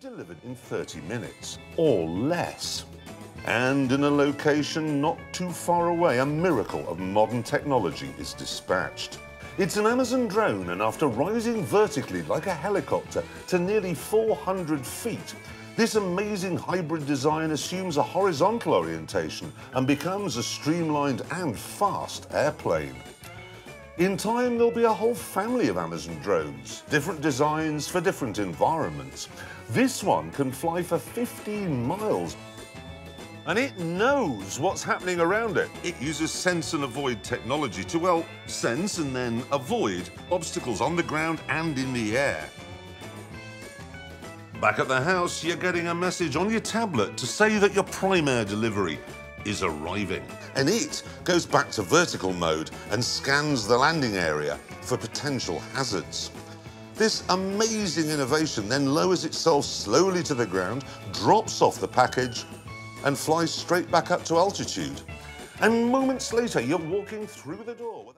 delivered in 30 minutes or less. And in a location not too far away, a miracle of modern technology is dispatched. It's an Amazon drone, and after rising vertically like a helicopter to nearly 400 feet, this amazing hybrid design assumes a horizontal orientation and becomes a streamlined and fast airplane. In time, there'll be a whole family of Amazon drones, different designs for different environments. This one can fly for 15 miles and it knows what's happening around it. It uses sense and avoid technology to, well, sense and then avoid obstacles on the ground and in the air. Back at the house, you're getting a message on your tablet to say that your Prime Air delivery is arriving. And it goes back to vertical mode and scans the landing area for potential hazards. This amazing innovation then lowers itself slowly to the ground, drops off the package, and flies straight back up to altitude. And moments later, you're walking through the door.